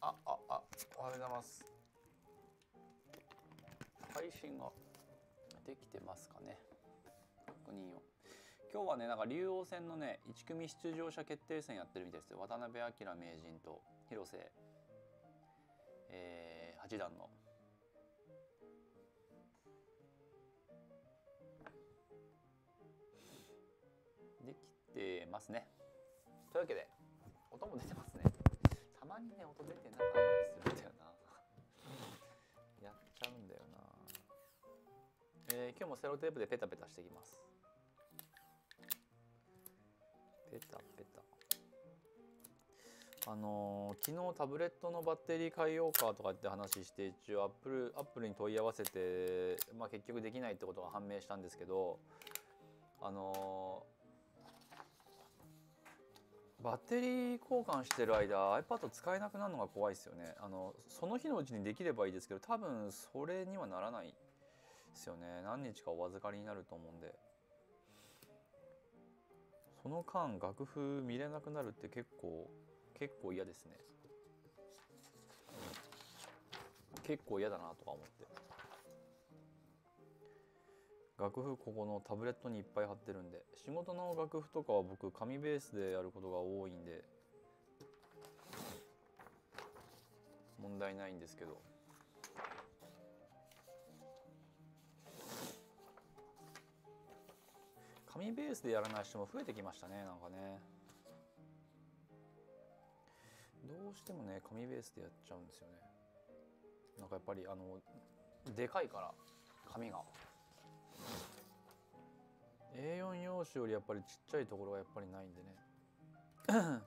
あああおはようございます。配信ができてますかね。確認を。今日はねなんか竜王戦のね1組出場者決定戦やってるみたいですよ。渡辺明名人と広瀬、えー、八段の。できてますね。というわけで音も出てますね。たまにね音出てなかったりするんだよな。やっちゃうんだよな。えー、今日もセロテープでペタペタしていきます。ペタペタ。あのー、昨日タブレットのバッテリー変えようかとかって話して一応アップルアップルに問い合わせて、まあ、結局できないってことが判明したんですけどあのー、バッテリー交換してる間 iPad 使えなくなるのが怖いですよね。あのその日のうちにできればいいですけど多分それにはならないですよね。何日かお預かりになると思うんで。その間楽譜見れなくなるって結構結構嫌ですね。結構嫌だなとか思って。楽譜ここのタブレットにいっぱい貼ってるんで。仕事の楽譜とかは僕紙ベースでやることが多いんで問題ないんですけど。紙ベースでやらない人も増えてきましたねなんかね。どうしてもね紙ベースでやっちゃうんですよね。なんかやっぱりあのでかいから紙が。A4 用紙よりやっぱりちっちゃいところがやっぱりないんでね。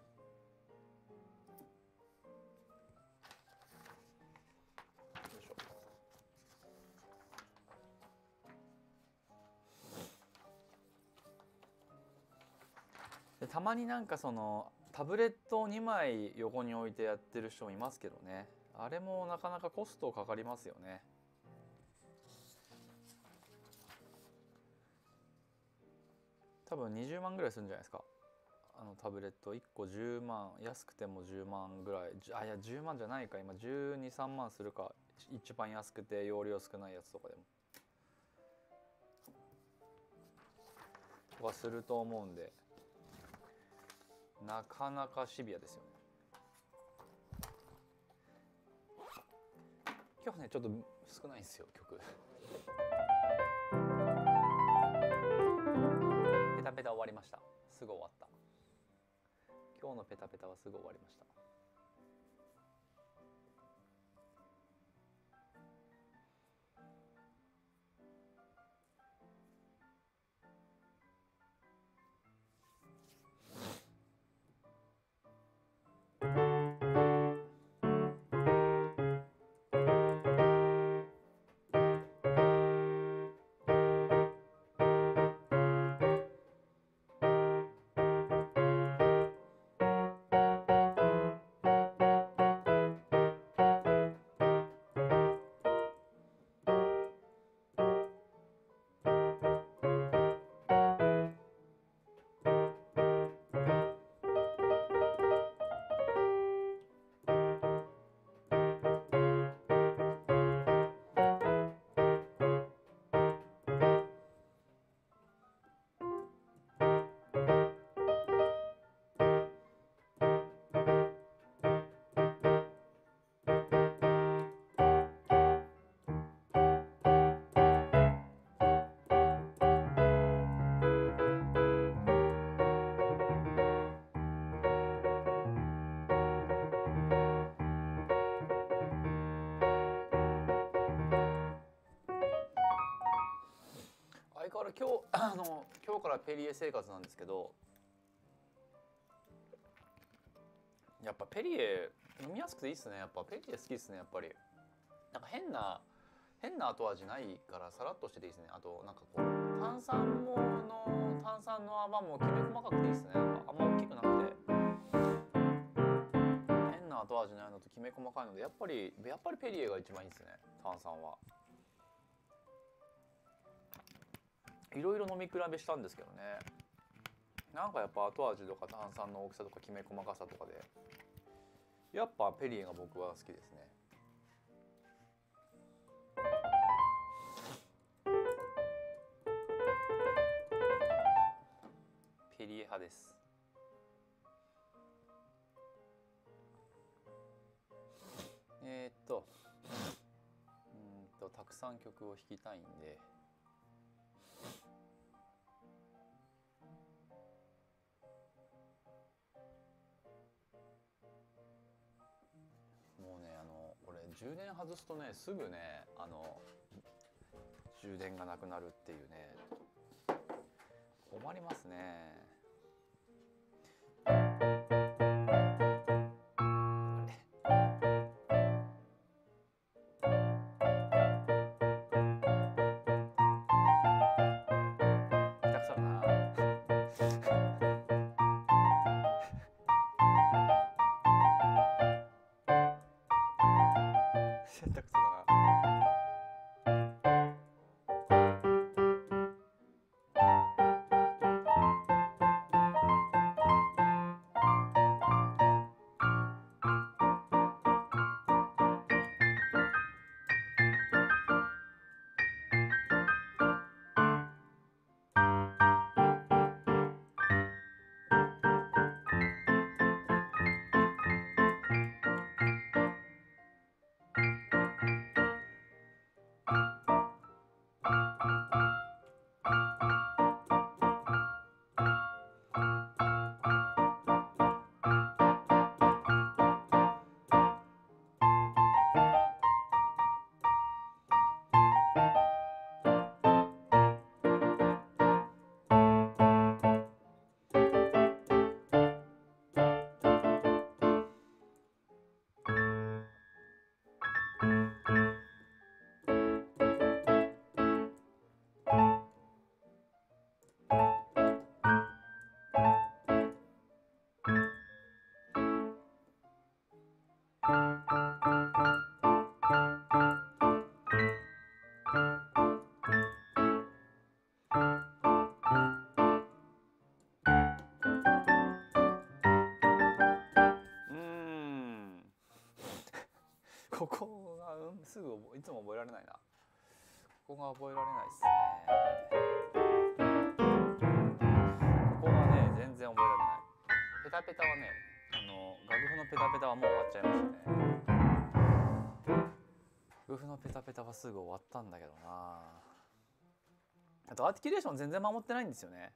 でたまになんかそのタブレットを2枚横に置いてやってる人もいますけどね。あれもなかなかコストかかりますよね。多分20万ぐらいするんじゃないですか。あのタブレット1個10万安くても10万ぐらい。あいや10万じゃないか。今123万するか。一番安くて容量少ないやつとかでも。とかすると思うんで。なかなかシビアですよね。今日ねちょっと少ないんですよ曲。ペタペタ終わりました。すぐ終わった。今日のペタペタはすぐ終わりました。相変わらず今日 あの今日からペリエ生活なんですけどやっぱペリエ飲みやすくていいっすね。やっぱペリエ好きっすねやっぱり。なんか変な変な後味ないからさらっとしてていいですね。あとなんかこう炭酸もの炭酸の泡もきめ細かくていいですね。あんま大きくなくて。変な後味ないのときめ細かいのでやっぱりやっぱりペリエが一番いいですね。炭酸は。いろいろ飲み比べしたんですけどね。なんかやっぱ後味とか炭酸の大きさとかきめ細かさとかで。やっぱペリエが僕は好きですね。ペリエ派です。えー、っと。うんとたくさん曲を弾きたいんで。充電外すとねすぐねあの充電がなくなるっていうね困りますね。ここ。すぐいつも覚えられないな。ここが覚えられないですね。ここがね全然覚えられない。ペタペタはねあの楽譜のペタペタはもう終わっちゃいましたね。楽譜のペタペタはすぐ終わったんだけどな。あとアーティキュレーション全然守ってないんですよね。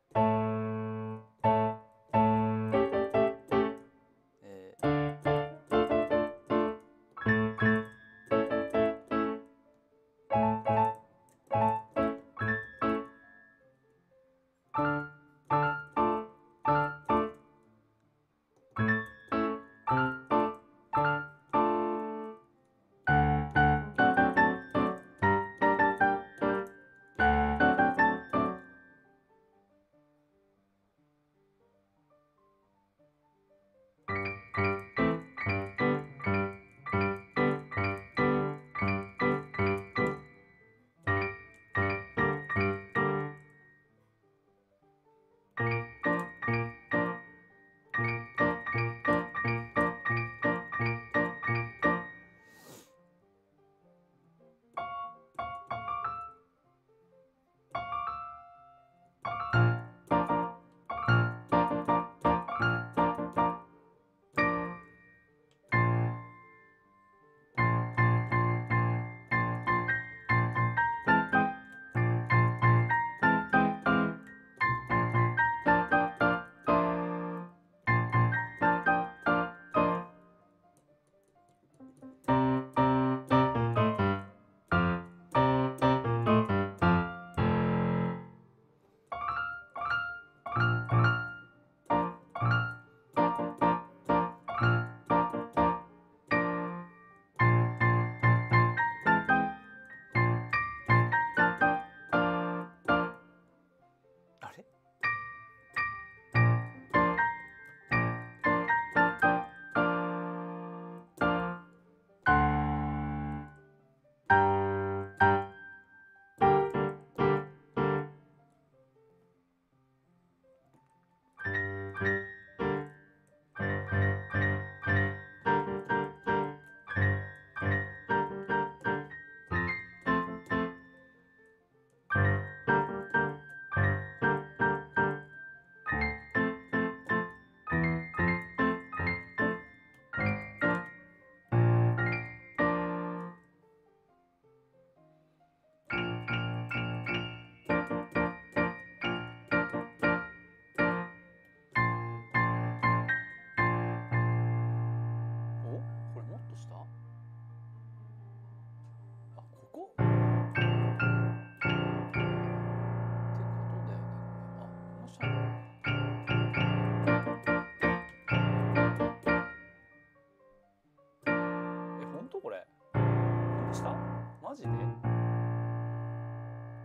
本当これ。こんなした？マジで？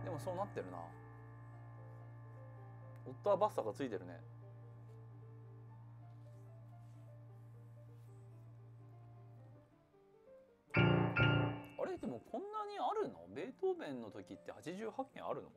でもそうなってるな。オッターバスターがついてるね。あれ？でもこんなにあるの？ベートーベンの時って88件あるの？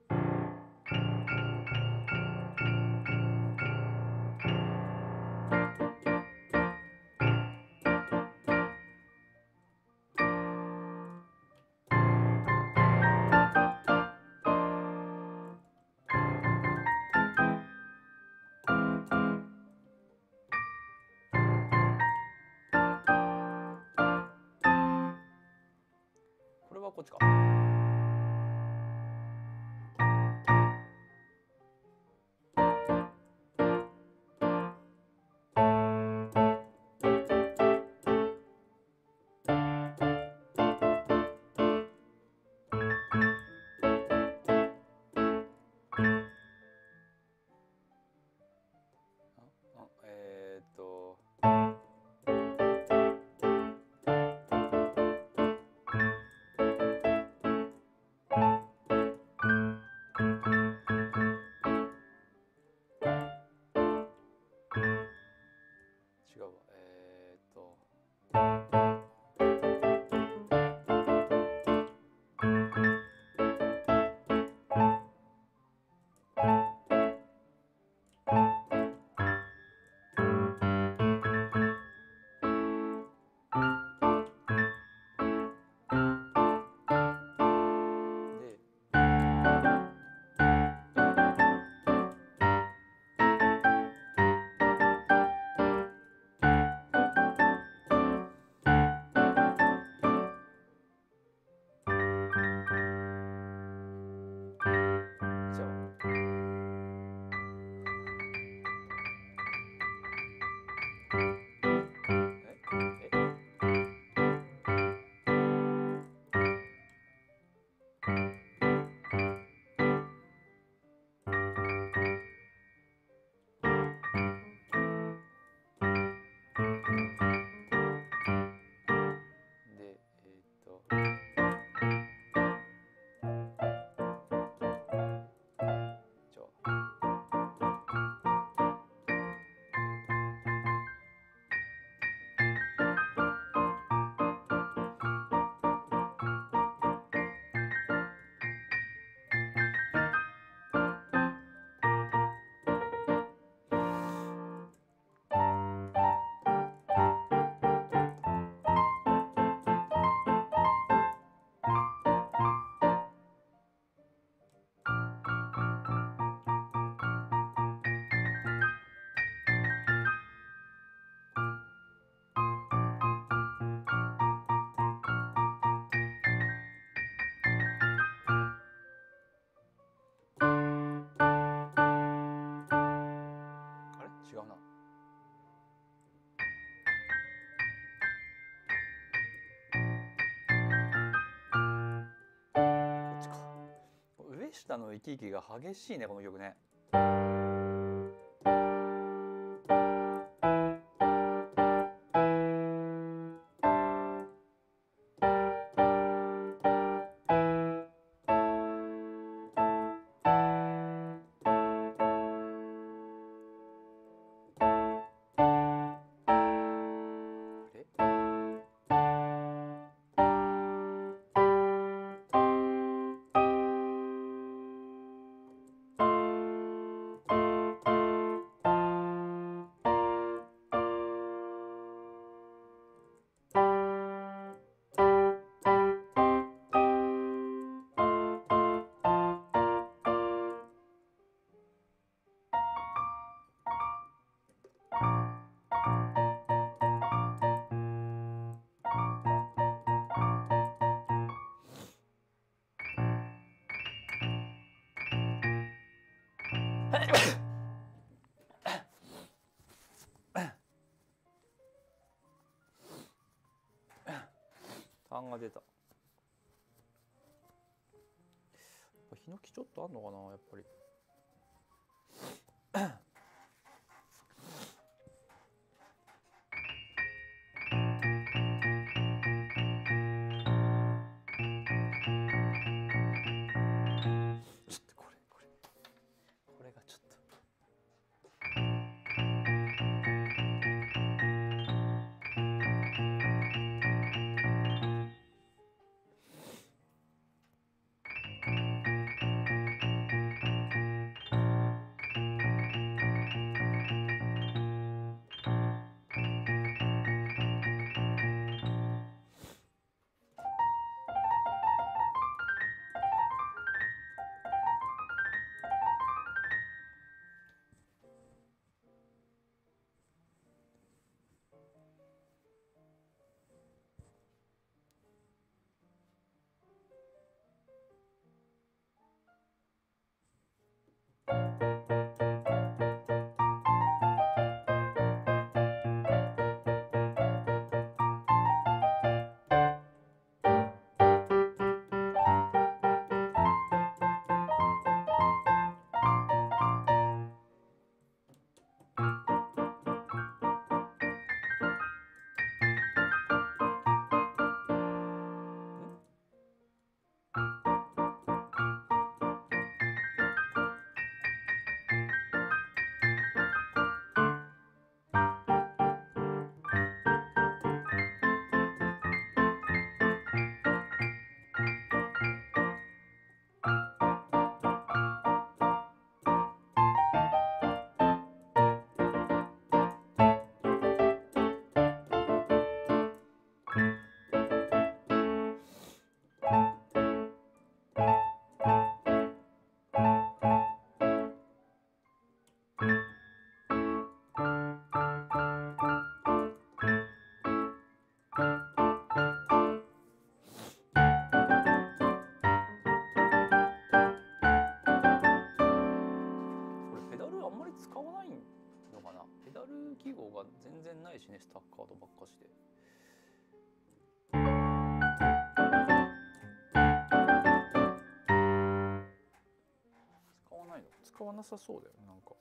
はこっちか。違下の生き生きが激しいねこの曲ね。感が出た。やっぱヒノキちょっとあんのかなやっぱり。ないしねスタッカードばっかしで。使わないの？使わなさそうだよなんか。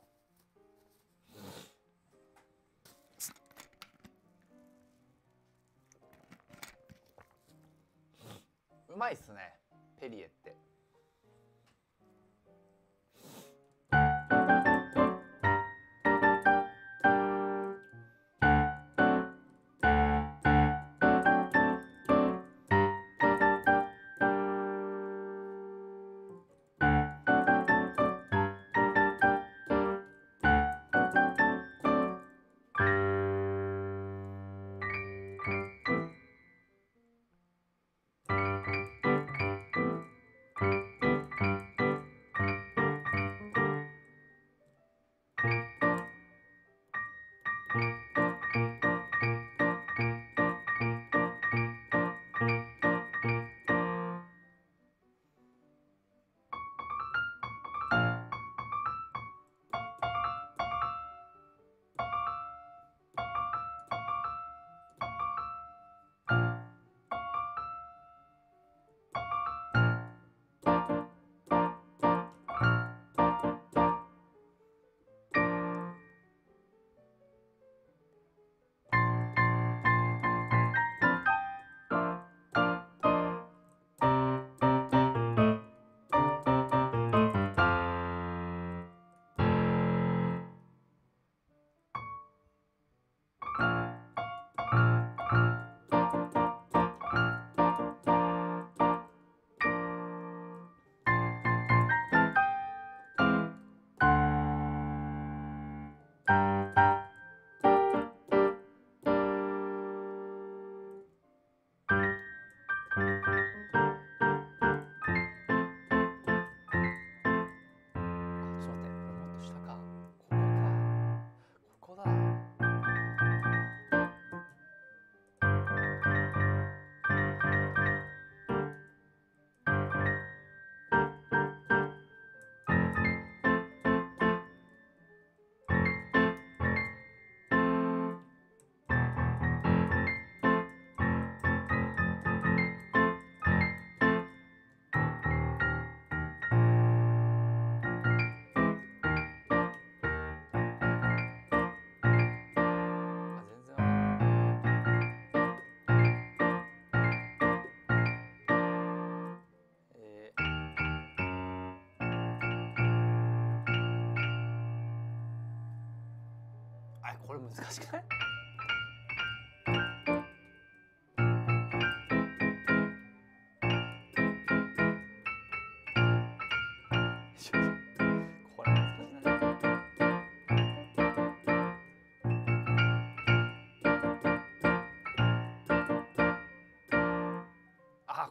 難しくない？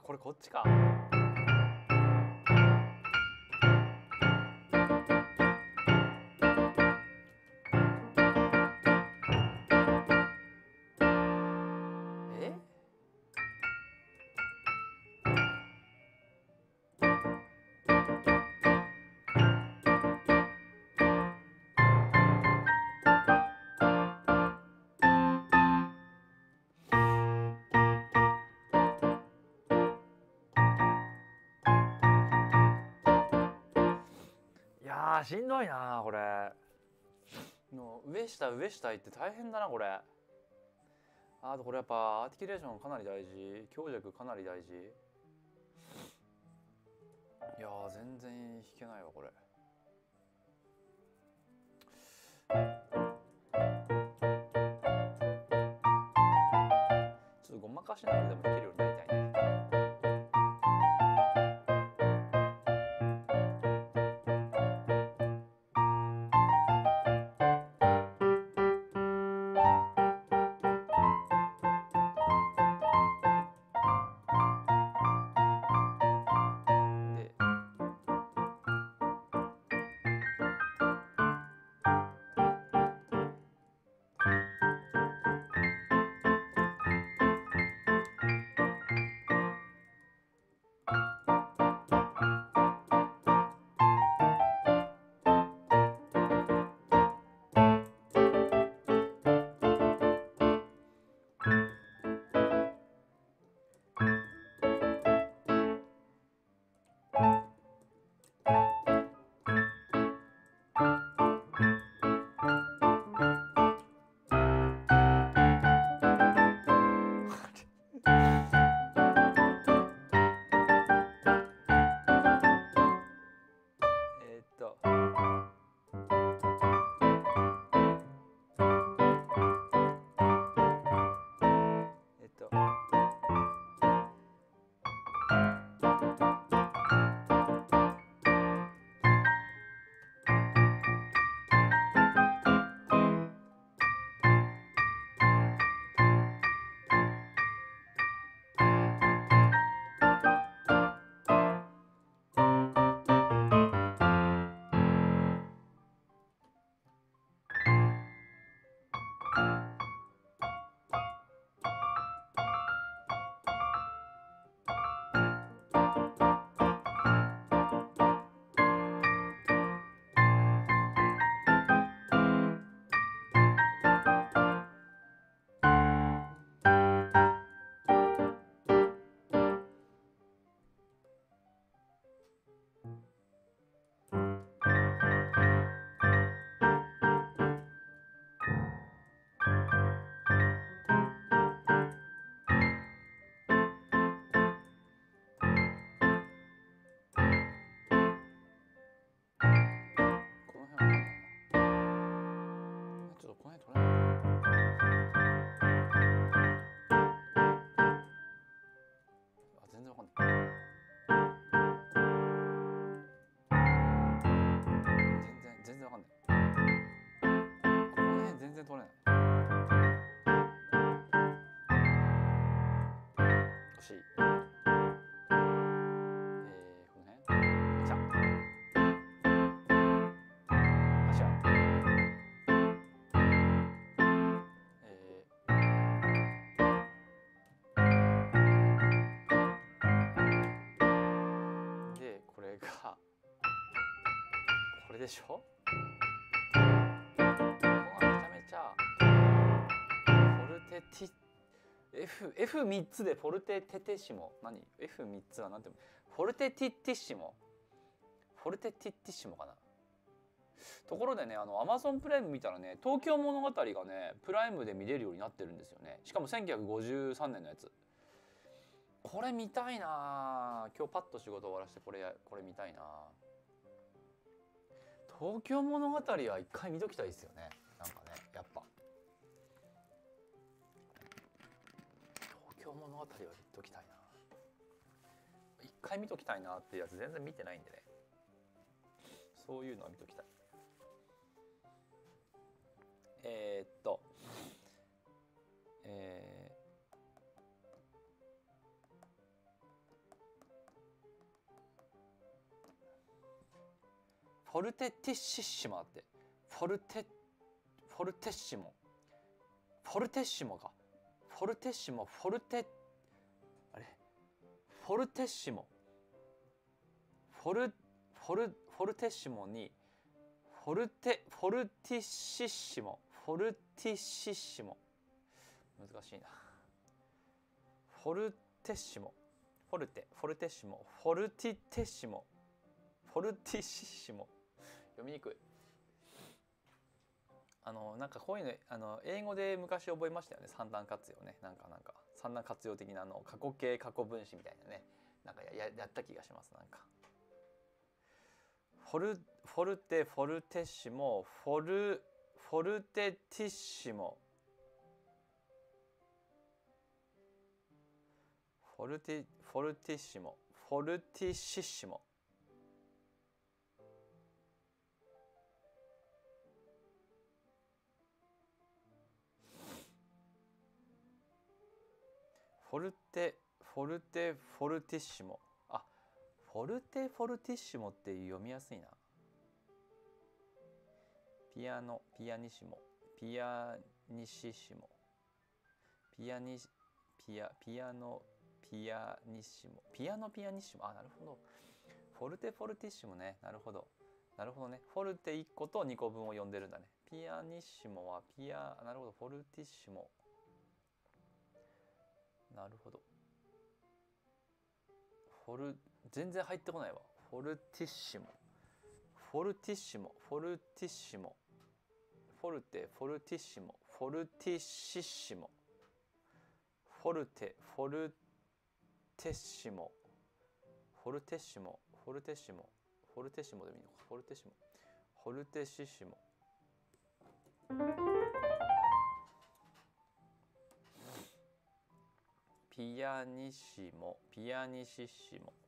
これこっちか。ーしんどいなこれ。の上下上下行って大変だなこれ。あとこれやっぱアーティキュレーションかなり大事。強弱かなり大事。いや全然弾けないわこれ。ちょっとごまかしながらでも弾けるようになあ全然わかんない。全然全然わかんない。この辺全然取れない。惜しい。これでしょ？ここがめちゃめちゃ。フォルテティ F F3 つでフォルテテテシモ何？F3 つはなんてフォルテティッティシモフォルテティッティシモかな？ところでねあのアマゾンプライム見たらね東京物語がねプライムで見れるようになってるんですよね。しかも1953年のやつ。これ見たいな今日パッと仕事終わらせてこれこれ見たいな東京物語は一回見ときたいですよね。なんかねやっぱ。東京物語は見ときたいな。一回見ときたいなっていうやつ全然見てないんでね。そういうのは見ときたい。えー、っと。えーフォルテティッシッシモだってフォルテフォルテッシモ。フォルテッシモか。フォルテッシモフォルテあれ？フォルテッシモ。フォルフォルフォルテッシモにフォルテフォルティッシッシモ。フォルティッシッシモ。難しいな。フォルテッシモ。フォルテフォルテッシモ。フォルティテッシモ。フォルティッシッシモ。読みにくい。あのなんかこういうのあの英語で昔覚えましたよね。三段活用ね。なんかなんか三段活用的なあの過去形過去分詞みたいなね。なんかややった気がしますなんか。フォルフォルテフォルテッシモフォルフォルテティッシモ。フォルティフォルティッシモ。フォルティッシッシモ。フォルテフォルテフォルティッシモ。あフォルテフォルティッシモって読みやすいな。ピアノピアニシモ。ピアニシシモ。ピアニピアピアノピアニシモ。ピアノピアニッシモ。あなるほど。フォルテフォルティッシモね。なるほど。なるほどね。フォルテ1個と2個分を呼んでるんだね。ピアニッシモはピアなるほど。フォルティッシモ。なるほど。フォル全然入ってこないわ。フォルティッシモ。フォルティッシモ。フォルティッシモ。フォルテフォルティッシモ。フォルティッシッシモ。フォルテフォルテッシモ。フォルテッシモ。フォルテッシモ。フォルテッシモでもいいのか。フォルテッシモ。フォルテッシッシモ。ピアニッシモピアニシッシモ。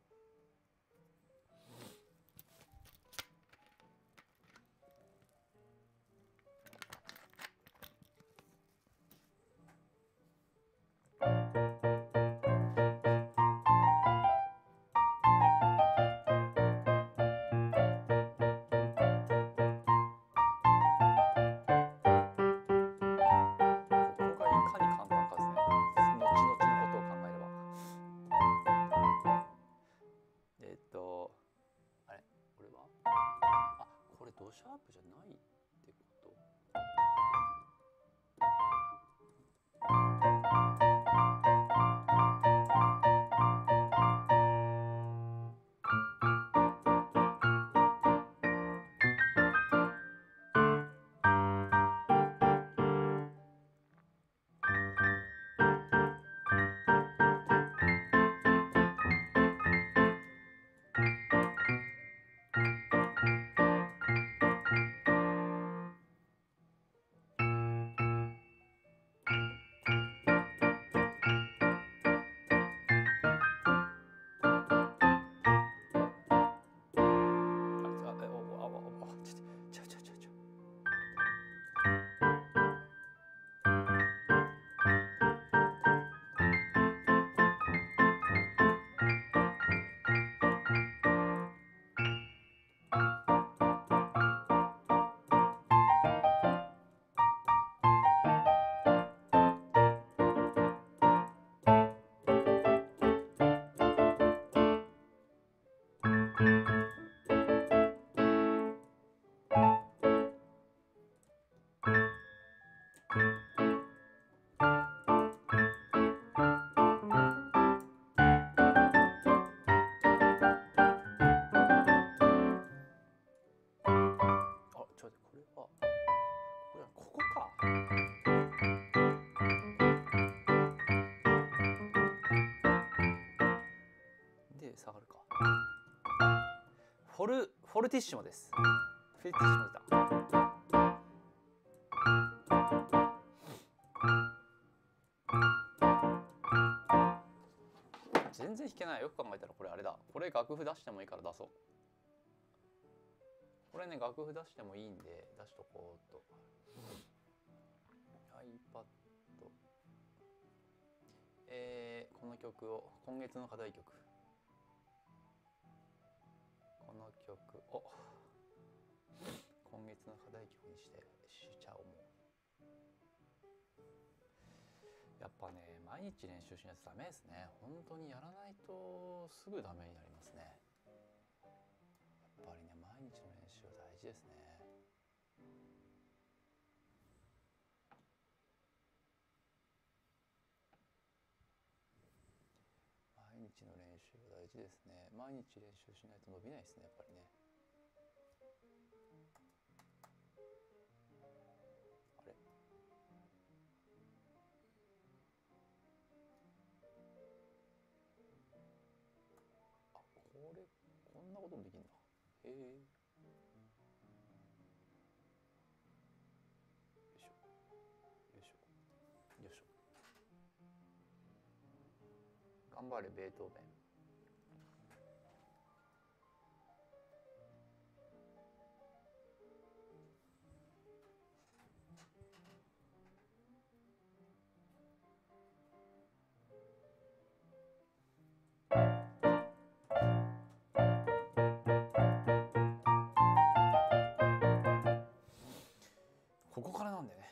下がるか。フォル、フォルティッシモです。フォルティッシモ出た。全然弾けない。よく考えたらこれあれだ。これ楽譜出してもいいから出そう。これね楽譜出してもいいんで出しとこうと。iPad えー、この曲を今月の課題曲。この曲を。今月の課題曲にしてしちゃおうもやっぱね毎日練習しないとダメですね。本当にやらないとすぐダメになりますね。やっぱりね毎日の練習は大事ですね。毎日の練習は大事ですね。毎日練習しないと伸びないですねやっぱりね。こともできるんだへえ。よいしょ。よいしょ。よいしょ。頑張れベートーベン金なんでね。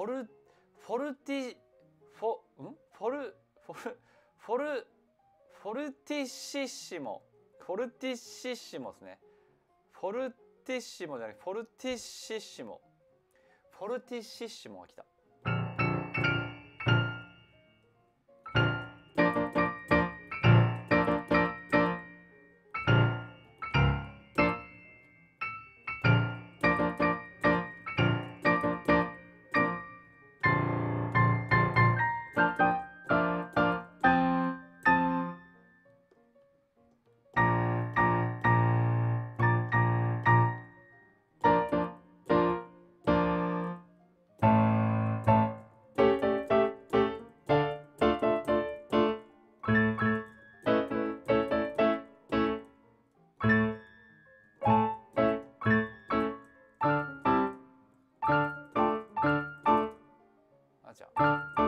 フォルフォルティフォん？フォルフォルフォルフォルティシッシモ。フォルティシッシモですね。フォルティッシモじゃない。フォルティシッシモ。フォルティシッシモが来た。あ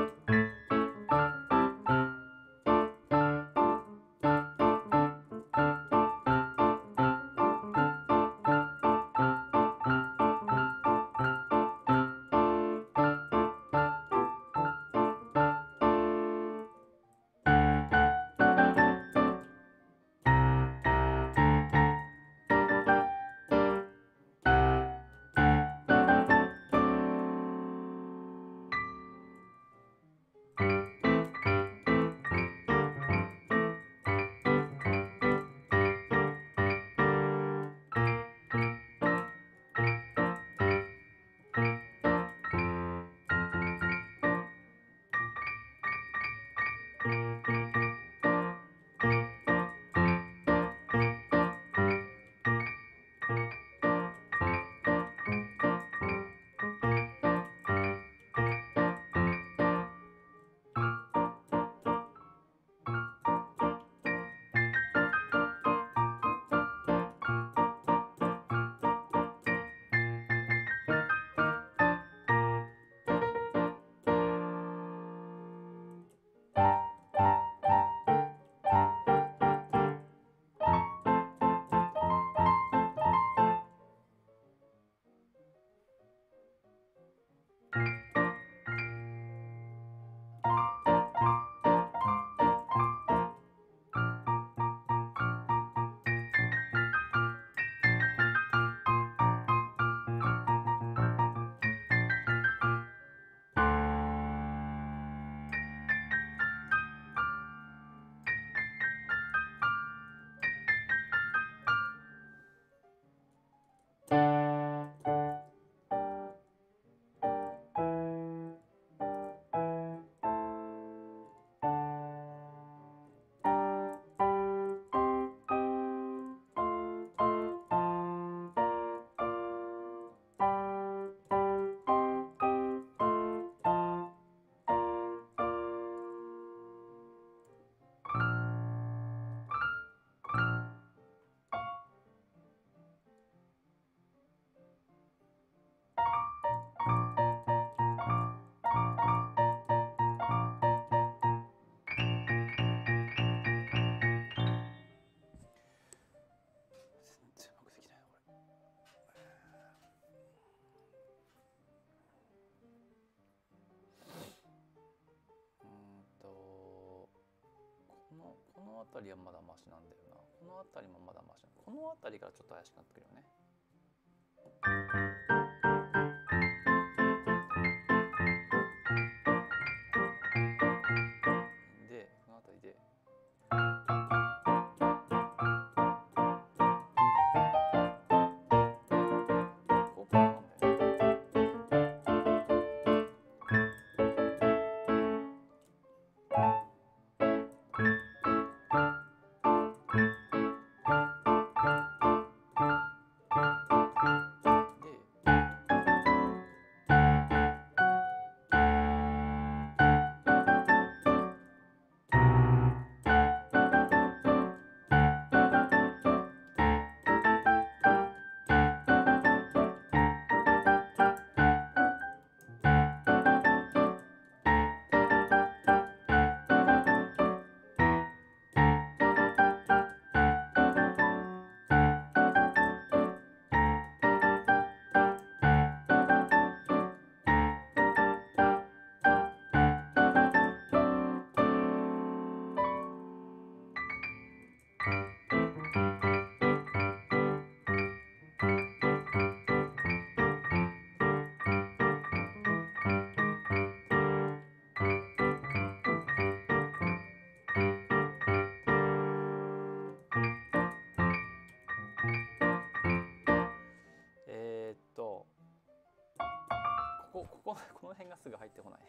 辺りはまだマシなんだよな。この辺りもまだマシこの辺りからちょっと怪しくなってくるよね。ここ この辺がすぐ入ってこない。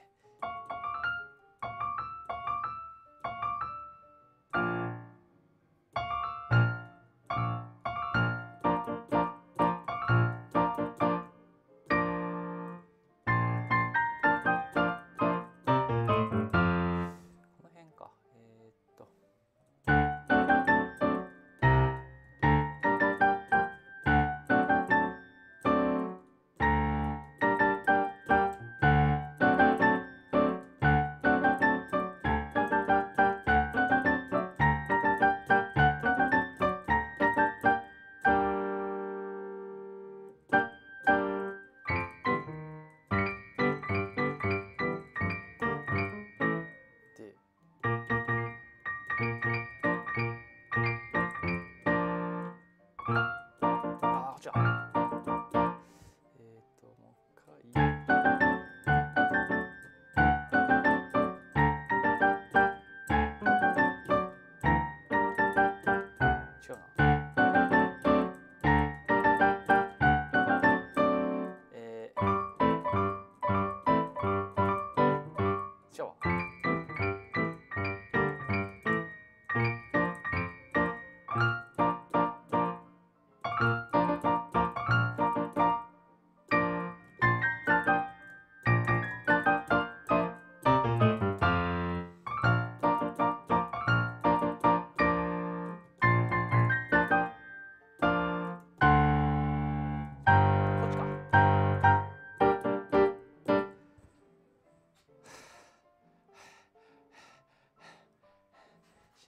あーじ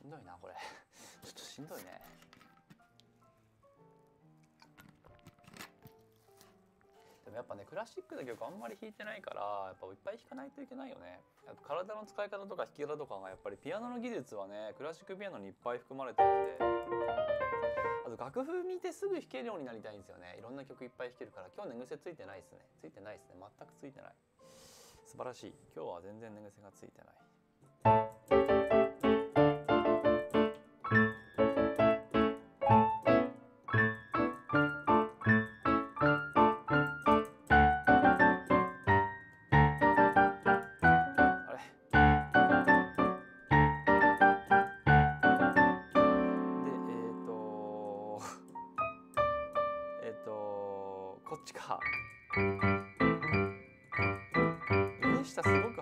しんどいなこれ。ちょっとしんどいね。でもやっぱねクラシックの曲あんまり弾いてないからやっぱいっぱい弾かないといけないよね。あと体の使い方とか弾き方とかがやっぱりピアノの技術はねクラシックピアノにいっぱい含まれてるんで。あと楽譜見てすぐ弾けるようになりたいんですよね。いろんな曲いっぱい弾けるから。今日寝癖ついてないですね。ついてないですね。全くついてない。素晴らしい。今日は全然寝癖がついてない。上下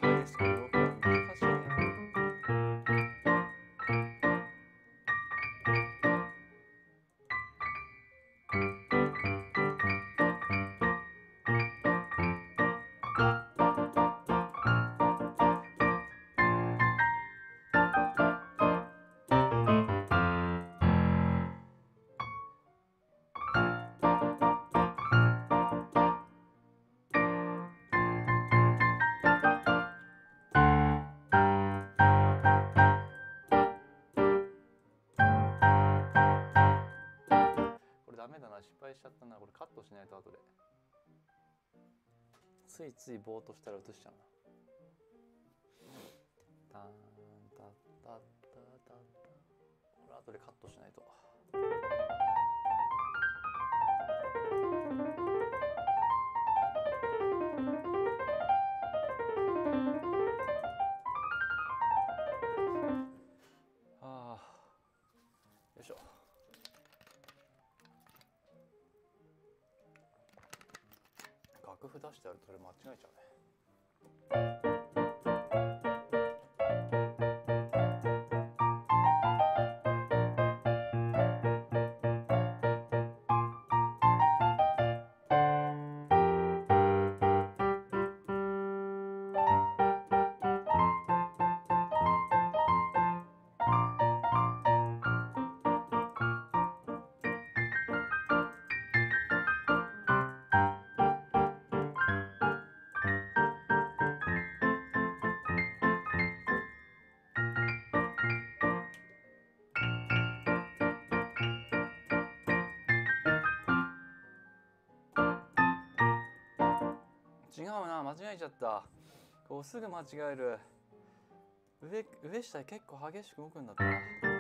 しちゃったな。これカットしないと後で。ついついぼーっとしたら映しちゃうな。タンタッタッタッタッタこれ後でカットしないとしてあるとそれ間違えちゃうね。な間違えちゃった。こうすぐ間違える。上上下結構激しく動くんだったな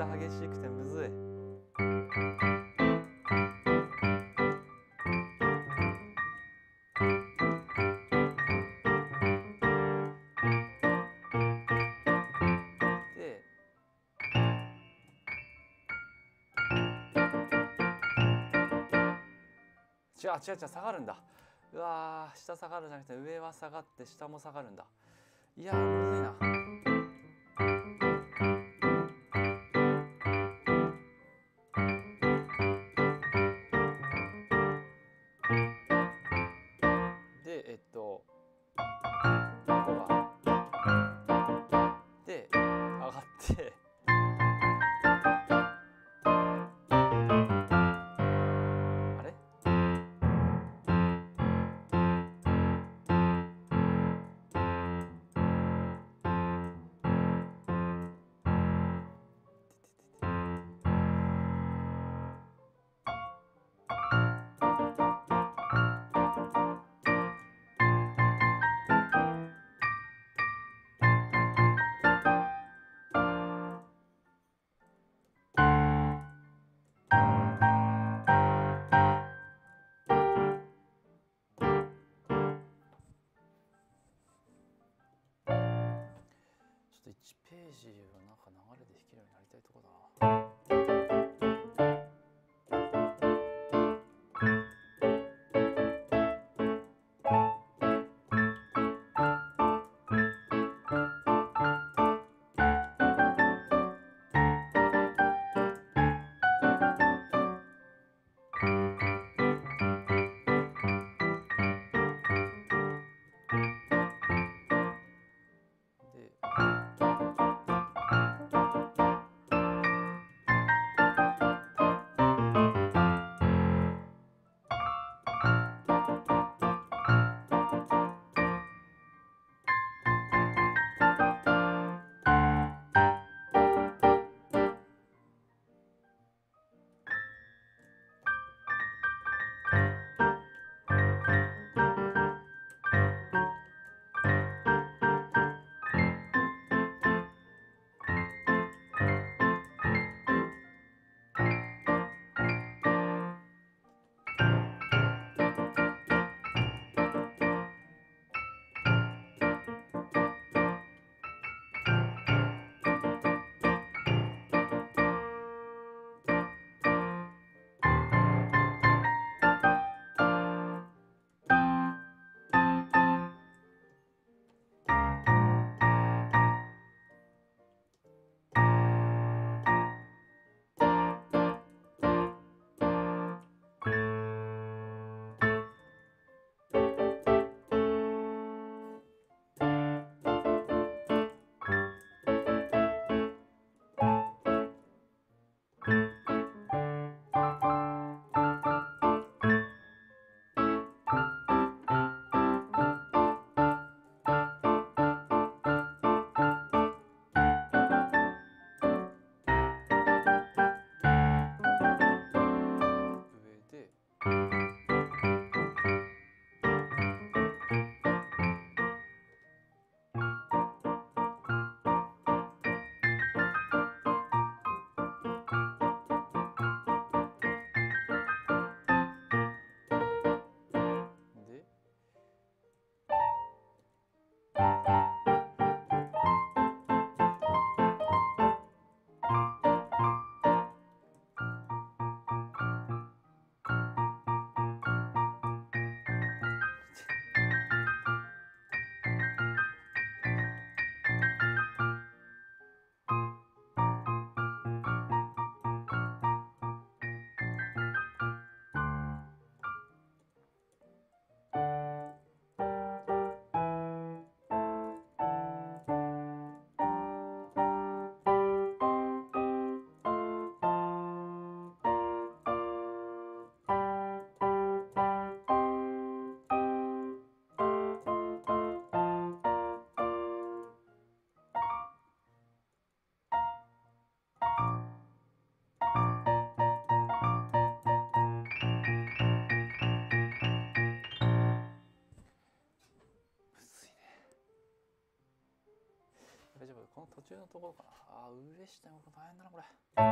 下激しくてむずい。で違う違う違う下がるんだ。うわー下下がるじゃなくて上は下がって下も下がるんだ。いやーむずいな。1ページをなんか流れで弾けるようになりたいとこだな。中のところかなあ上下も大変だなこれ。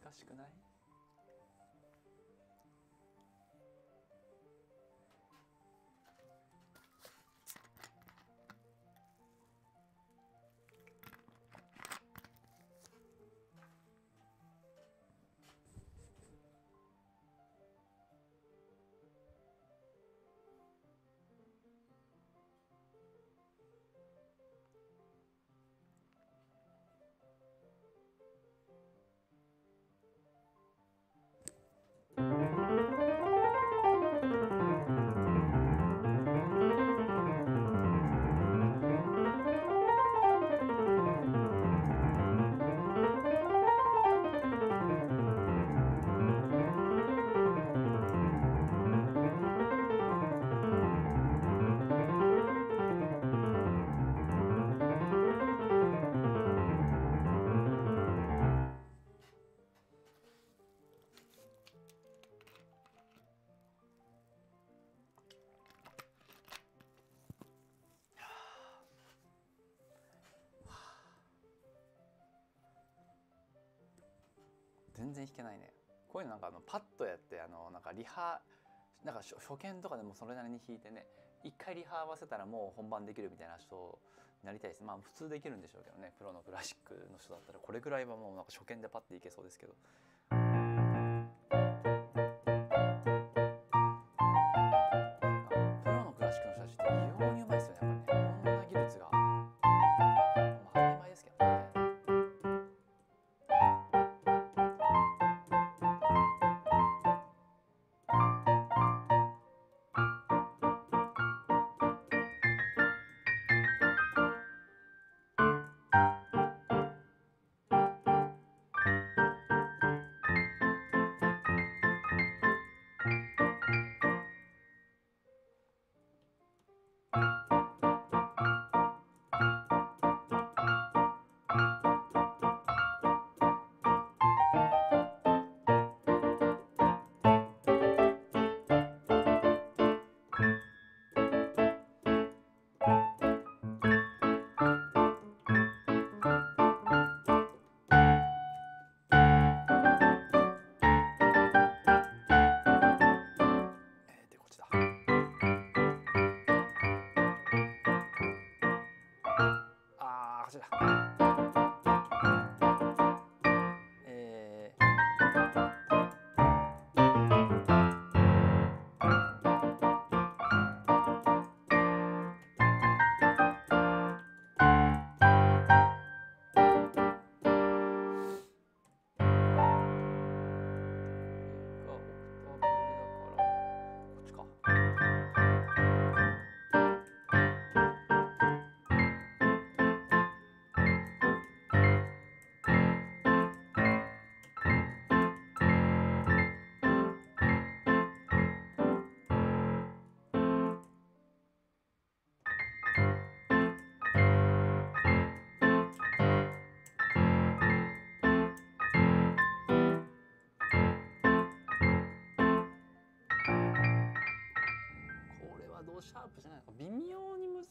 難しくない全然弾けないね。こういうのなんかあのパッとやってあのなんかリハなんか初見とかでもそれなりに弾いてね一回リハ合わせたらもう本番できるみたいな人になりたいです。まあ普通できるんでしょうけどね。プロのクラシックの人だったらこれぐらいはもうなんか初見でパッていけそうですけど。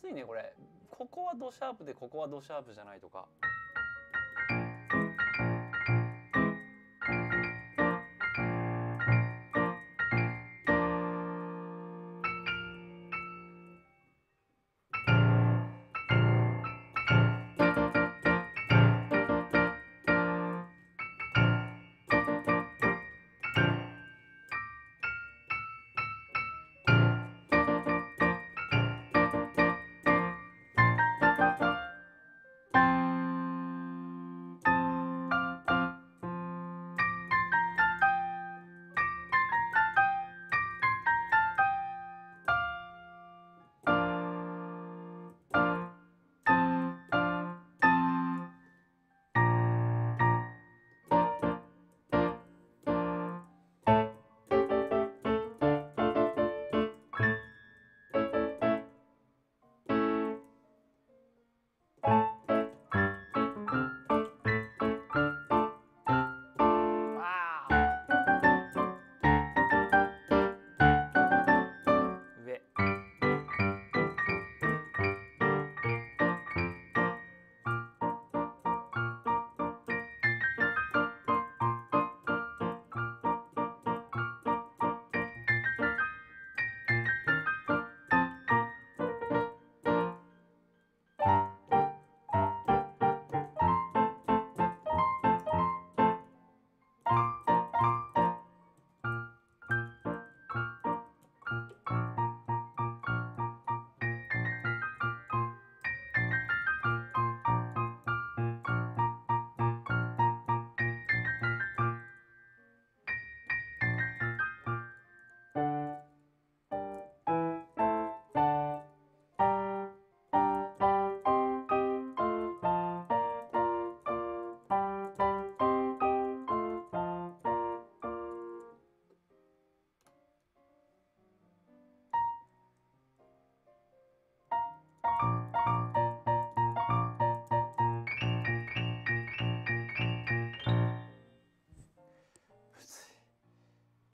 いねこれ。ここはドシャープでここはドシャープじゃないとか。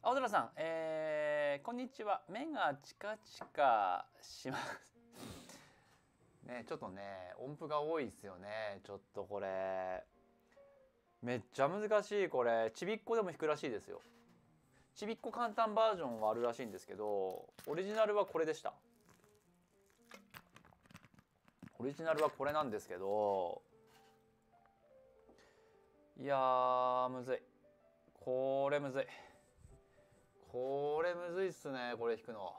青空さん、えー、こんにちは。目がチカチカします。ねちょっとね音符が多いですよね。ちょっとこれめっちゃ難しいこれ。ちびっこでも弾くらしいですよ。ちびっこ簡単バージョンはあるらしいんですけどオリジナルはこれでしたオリジナルはこれなんですけどいやむずい。これむずい。これむずいっすねこれ弾くの。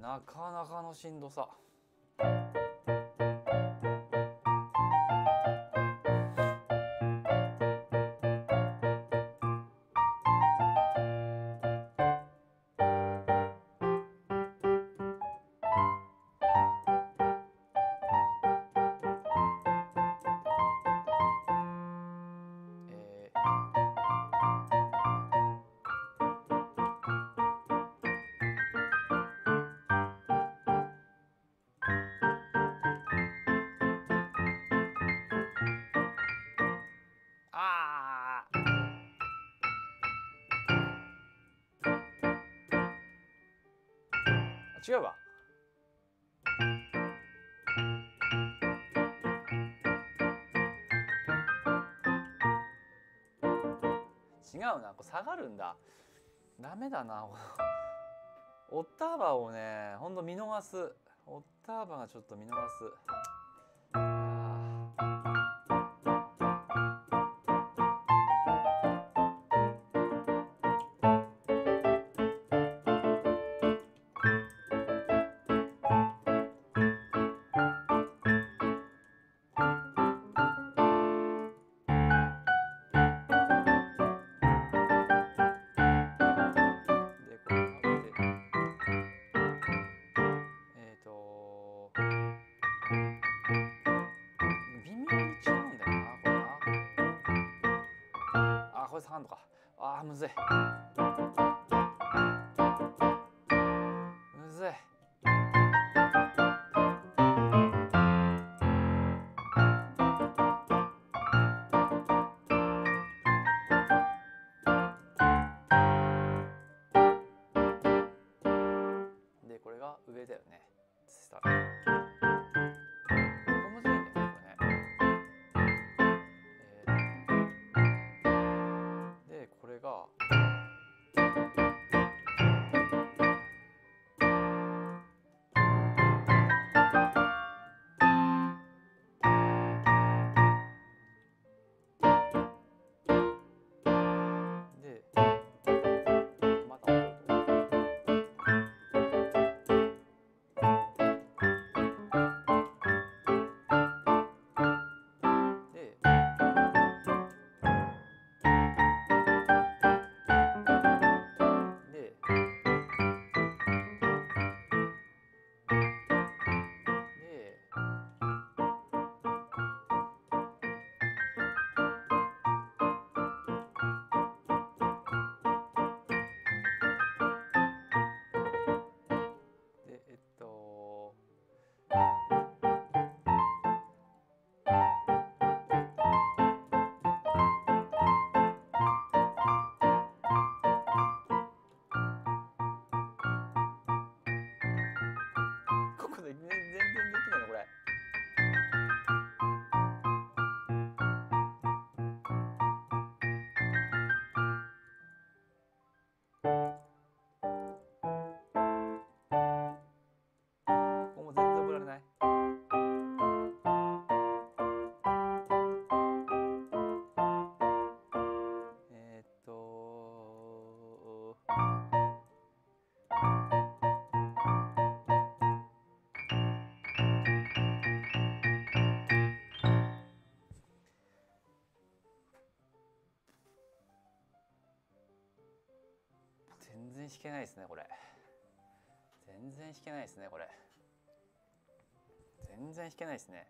なかなかのしんどさ。違うなこれ下がるんだ。ダメだなオッターバをねほんと見逃す。オッターバがちょっと見逃す。あーむずい。全然弾けないですねこれ。全然弾けないですねこれ。全然弾けないですね。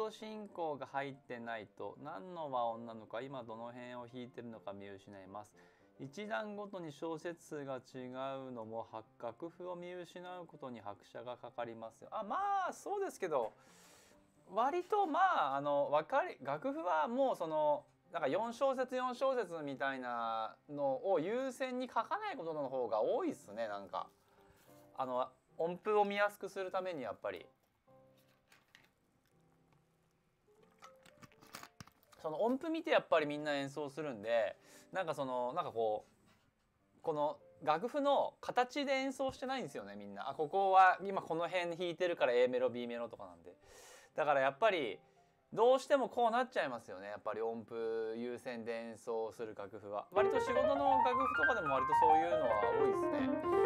ド進行が入ってないと何の和音なのか今どの辺を弾いてるのか見失います。一段ごとに小節数が違うのも楽譜を見失うことに拍車がかかりますよ。あまあそうですけど割とまああの分かり楽譜はもうそのなんか4小節4小節みたいなのを優先に書かないことの方が多いっすねなんか。あの音符を見やすくするためにやっぱり。その音符見てやっぱりみんな演奏するんでなんかそのなんかこうこの楽譜の形で演奏してないんですよねみんな。あここは今この辺弾いてるから A メロ B メロとかなんで。だからやっぱりどうしてもこうなっちゃいますよねやっぱり音符優先で演奏する楽譜は。割と仕事の楽譜とかでも割とそういうのは多いですね。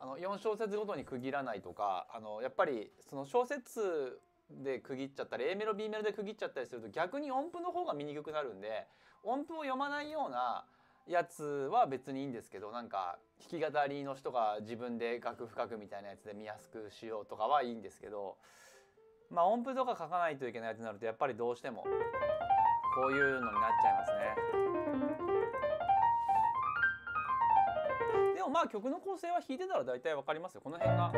あの4小節ごとに区切らないとかあのやっぱりその小節で区切っちゃったり A メロ B メロで区切っちゃったりすると逆に音符の方が見にくくなるんで音符を読まないようなやつは別にいいんですけどなんか弾き語りの人が自分で楽譜書くみたいなやつで見やすくしようとかはいいんですけどまあ音符とか書かないといけないやつになるとやっぱりどうしてもこういうのになっちゃいますね。でもまあ曲の構成は弾いてたら大体わかりますよこの辺が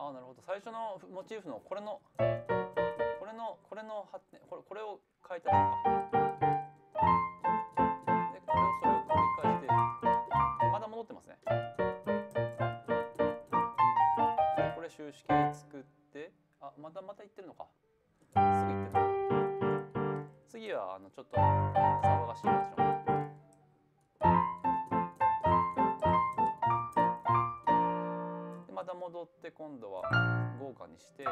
ああなるほど。最初のモチーフのこれのこれのこれの発展これこれを変えたのか。でこれをそれを繰り返してまだ戻ってますね。これ収支形作ってあまたまた言ってるのか。すぐ言ってる次はあのちょっと騒がしいバー今度は豪華にして。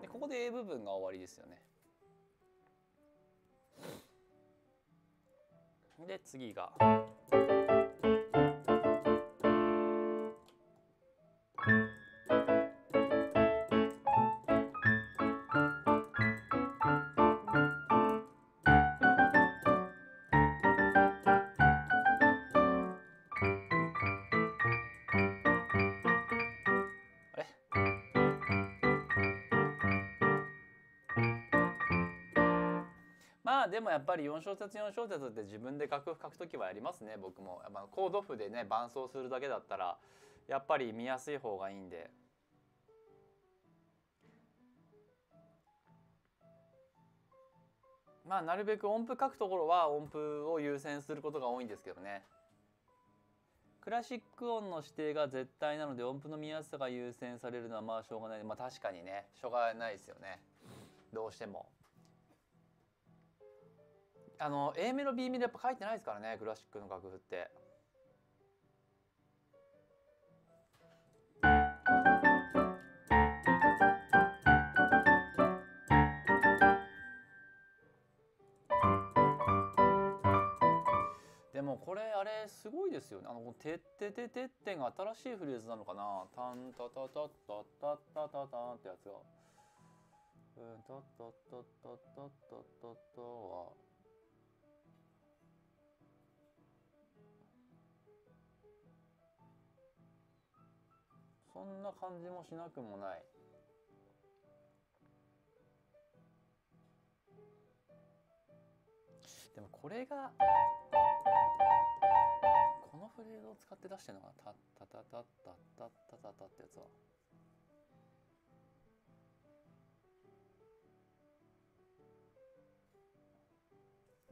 でここで A 部分が終わりですよね。で次が。まあでもやっぱり4小節4小節って自分で楽譜書くときはやりますね僕も。やっぱコード譜でね伴奏するだけだったらやっぱり見やすい方がいいんで。まあなるべく音符書くところは音符を優先することが多いんですけどね。クラシック音の指定が絶対なので音符の見やすさが優先されるのはまあしょうがない。まあ確かにねしょうがないですよね。どうしても。あの A メロ B メロやっぱ書いてないですからねクラシックの楽譜って。でもこれあれすごいですよね。あの「てってててって」が新しいフレーズなのかな「タンタタタタタタタタン」ってやつが「うんタタタタタタタタ」はそんな感じもしなくもないでもこれがこのフレーズを使って出してるのがタッタタタッタッタッタタタってやつは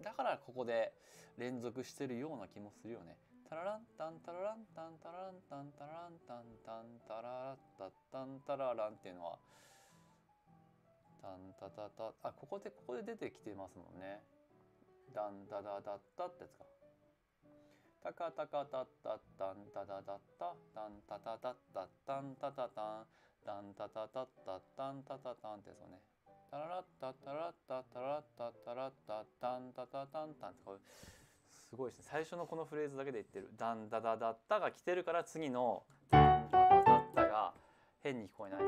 だからここで連続してるような気もするよね。タラランタンタラランタンタラランタンタラランタンタンタララッタッタンタラランっていうのはタンタタタあここでここで出てきてますもんね。ダンダダダッタってやつか。タカタカタッタッタンタタタッタタンタタタッタッタンタタタンタンタタタッタッタンタタタンってそうねタララッタタラッタタラッタタラッタタンタタタンタンってこうすごいですね。最初のこのフレーズだけで言ってるダンダダダッタが来てるから次のダンダダダッタが変に聞こえない。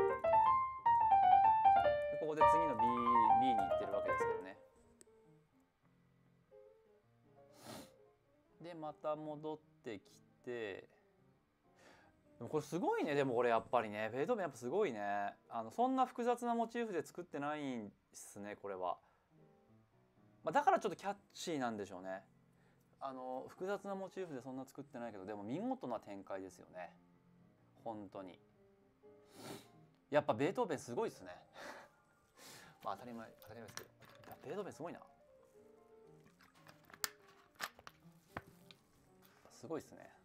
ここで次の B, B に行ってるわけですけどね。でまた戻ってきてこれすごいね。でもこれやっぱりねベートーベンやっぱすごいね。あのそんな複雑なモチーフで作ってないんですねこれは、まあ、だからちょっとキャッチーなんでしょうね。あの複雑なモチーフでそんな作ってないけどでも見事な展開ですよね。本当に。やっぱベートーベンすごいですね。まあ当たり前当たり前ですけど。ベートーベンすごいな。すごいですね。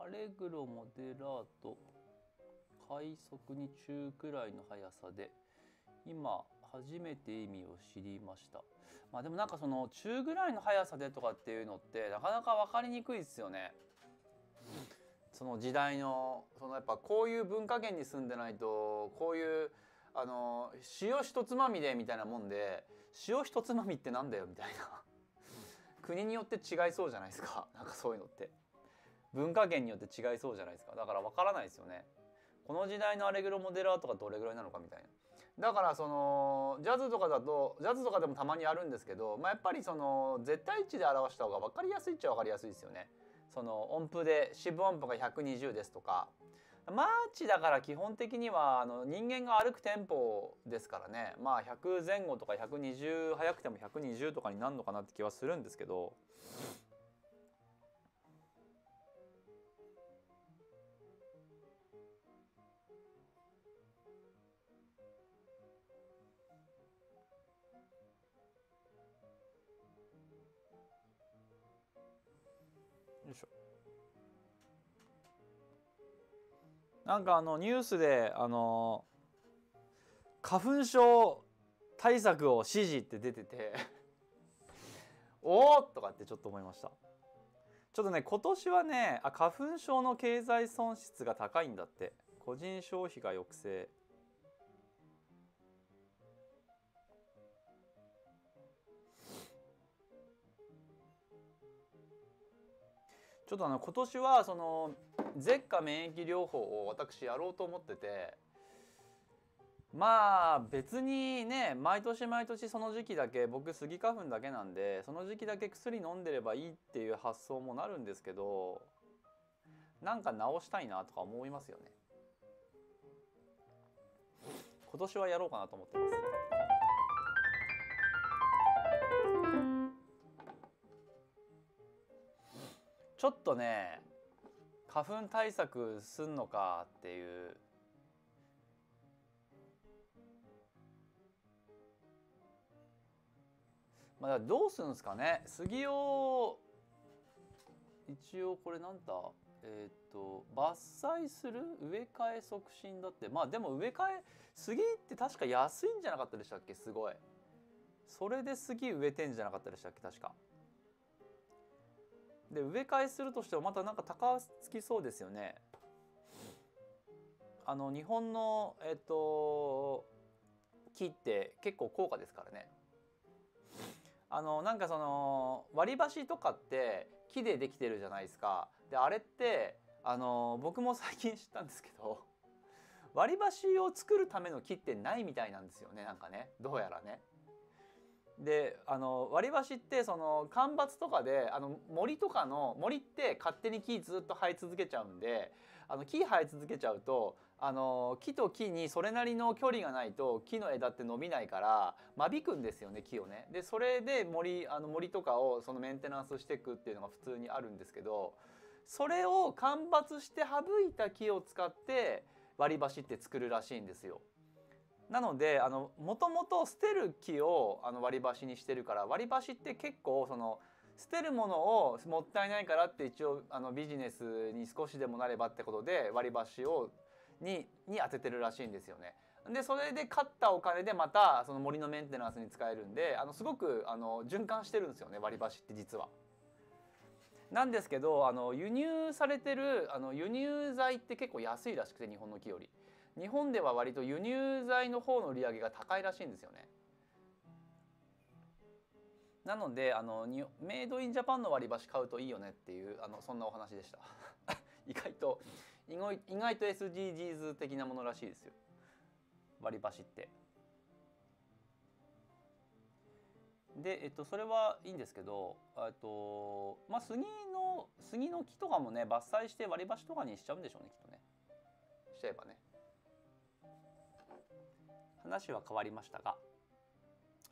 アレグロモデラート快速に中くらいの速さで今初めて意味を知りました。まあでもなんかその中ぐらいの速さでとかっていうのってなかなか分かりにくいですよね。その時代のそのやっぱこういう文化圏に住んでないとこういうあの塩一つまみでみたいなもんで塩一つまみってなんだよみたいな。国によって違いそうじゃないですか。なんかそういうのって。文化圏によって違いそうじゃないですか。だから分からないですよね。この時代のアレグロモデラートがどれぐらいなのかみたいな。だからそのジャズとかだとジャズとかでもたまにあるんですけど、まあ、やっぱりその絶対値で表した方が分かりやすいっちゃ分かりやすいですよね。その音符で四分音符が120ですとか。マーチだから基本的にはあの人間が歩くテンポですからね。まあ100前後とか120早くても120とかになるのかなって気はするんですけど。なんかあのニュースであの花粉症対策を指示って出てて おおとかってちょっと思いました。ちょっとね今年はねあ花粉症の経済損失が高いんだって。個人消費が抑制。ちょっとあの今年はその舌下免疫療法を私やろうと思っててまあ別にね毎年毎年その時期だけ僕スギ花粉だけなんでその時期だけ薬飲んでればいいっていう発想もなるんですけどなんか治したいなとか思いますよね。今年はやろうかなと思ってます。ちょっとね花粉対策すんのかっていう。まあどうするんですかね。杉を一応これなんだ。えっ、と伐採する？植え替え促進だって。まあでも植え替え杉って確か安いんじゃなかったでしたっけ？すごい。それで杉植えてんじゃなかったでしたっけ？確か。で植え替えするとしてもまたなんか高つきそうですよね。あの日本のえっと木って結構高価ですからね。あのなんかその割り箸とかって木でできてるじゃないですか。であれってあの僕も最近知ったんですけど割り箸を作るための木ってないみたいなんですよねなんかね。どうやらね。であの割り箸ってその干ばつとかであの森とかの森って勝手に木ずっと生え続けちゃうんであの木生え続けちゃうとあの木と木にそれなりの距離がないと木の枝って伸びないから間引くんですよね木をね。でそれで森あの森とかをそのメンテナンスしていくっていうのが普通にあるんですけどそれを間伐して省いた木を使って割り箸って作るらしいんですよ。なのでもともと捨てる木をあの割り箸にしてるから割り箸って結構その捨てるものをもったいないからって一応あのビジネスに少しでもなればってことで割り箸をにに当ててるらしいんですよね。でそれで買ったお金でまたその森のメンテナンスに使えるんであのすごくあの循環してるんですよね割り箸って実は。なんですけどあの輸入されてるあの輸入材って結構安いらしくて日本の木より。日本では割と輸入材の方の売り上げが高いらしいんですよね。なのであのメイドインジャパンの割り箸買うといいよねっていうあのそんなお話でした 意外と意外意外と SDGs 的なものらしいですよ割り箸ってで、えっと、それはいいんですけど、えっと、まあ、杉の、杉の木とかもね、伐採して割り箸とかにしちゃうんでしょうね、きっとね。しちゃえばね。話は変わりましたが。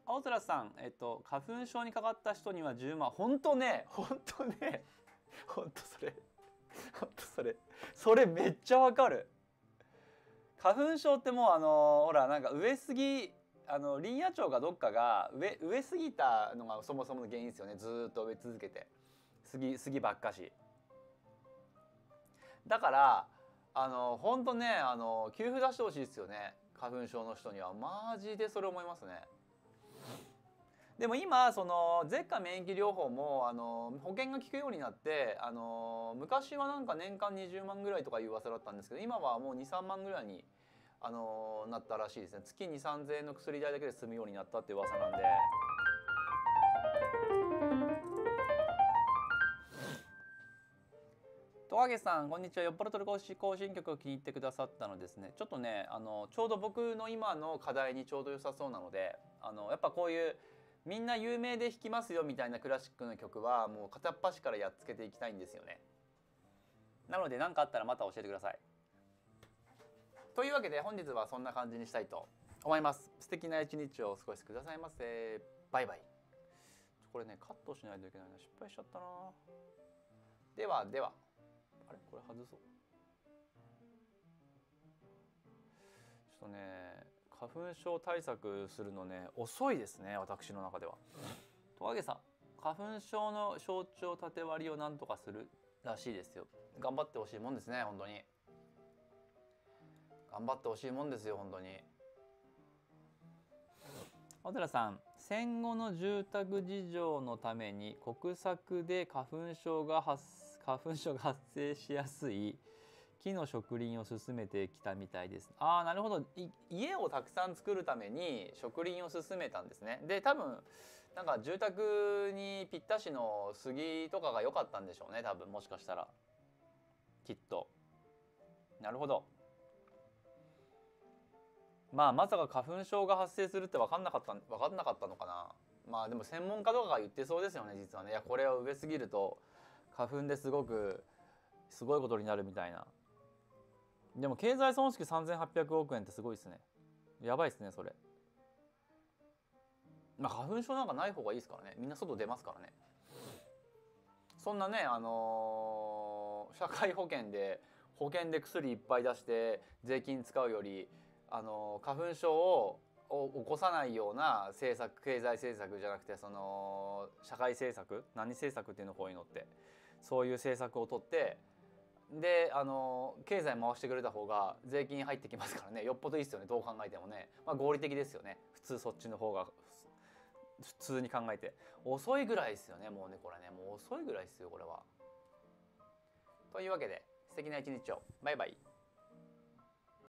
青空さん、えっと、花粉症にかかった人には10万。本当ね、本当ね。本当それ。本当それ。それめっちゃわかる。花粉症ってもうあのほらなんか上杉あの林野庁がどっかが植植えすぎたのがそもそもの原因ですよねずっと植え続けて杉杉ばっかしだからあの本当ねあの給付出してほしいですよね花粉症の人にはマジでそれ思いますねでも今その舌下免疫療法もあの保険が効くようになってあの昔はなんか年間20万ぐらいとかいう噂だったんですけど今はもう23万ぐらいにあのなったらしいですね月2 3 0 0 0円の薬代だけで済むようになったっていう噂なんで。トカゲさんこんにちは。よっぽどトルコ行進曲を気に入ってくださったのですね。ちょっとねあのちょうど僕の今の課題にちょうど良さそうなのであのやっぱこういうみんな有名で弾きますよみたいなクラシックの曲はもう片っ端からやっつけていきたいんですよね。なので何かあったらまた教えてください。というわけで本日はそんな感じにしたいと思います。素敵な一日をお過ごしくださいませ。バイバイ。これねカットしないといけないな。失敗しちゃったな。ではでは。あれ？これ外そう。ちょっとね花粉症対策するのね遅いですね私の中では。とわげさん花粉症の象徴縦割りをなんとかするらしいですよ。頑張ってほしいもんですね本当に。頑張ってほしいもんですよ本当に。小寺さん戦後の住宅事情のために国策で花粉症が発花粉症が発生しやすい木の植林を進めてきたみたいです。ああなるほど家をたくさん作るために植林を進めたんですね。で多分なんか住宅にぴったしの杉とかが良かったんでしょうね多分もしかしたらきっと。なるほど。まあまさか花粉症が発生するって分かんなかった分かんなかったのかな。まあでも専門家とかが言ってそうですよね実はね。いやこれを植えすぎると花粉ですごくすごいことになるみたいな。でも経済損失3800億円ってすごいですね。やばいですねそれ。まあ花粉症なんかない方がいいですからね。みんな外出ますからね。そんなねあのー、社会保険で保険で薬いっぱい出して税金使うよりあのー、花粉症を起こさないような政策経済政策じゃなくてその社会政策何政策っていうのこういうのって。そういう政策をとってであの経済回してくれた方が税金入ってきますからね。よっぽどいいですよね。どう考えてもね、まあ、合理的ですよね。普通そっちの方が普通に考えて。遅いぐらいですよね。もうねこれね。もう遅いぐらいですよこれは。というわけで素敵な一日を。バイバイ。